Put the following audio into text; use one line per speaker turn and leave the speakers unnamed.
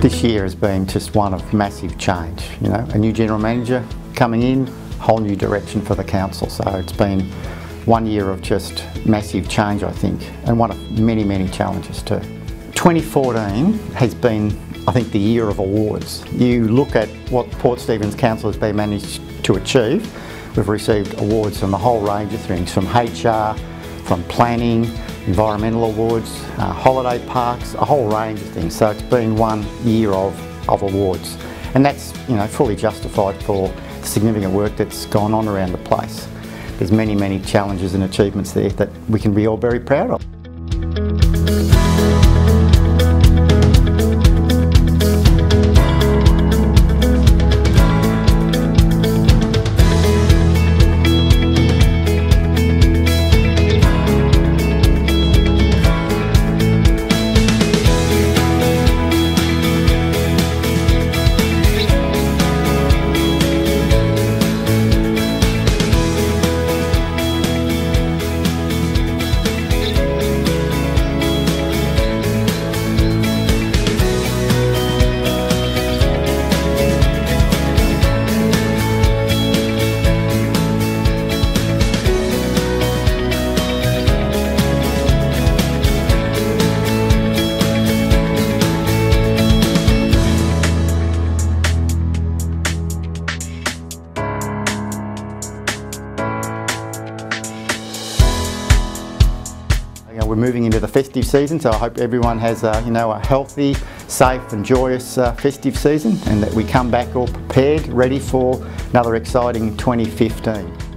This year has been just one of massive change. You know, a new general manager coming in, whole new direction for the council. So it's been one year of just massive change, I think, and one of many, many challenges too. 2014 has been, I think, the year of awards. You look at what Port Stephens Council has been managed to achieve. We've received awards from a whole range of things, from HR, from planning, environmental awards, uh, holiday parks, a whole range of things. So it's been one year of, of awards. And that's you know fully justified for the significant work that's gone on around the place. There's many, many challenges and achievements there that we can be all very proud of. We're moving into the festive season, so I hope everyone has a, you know, a healthy, safe and joyous uh, festive season and that we come back all prepared, ready for another exciting 2015.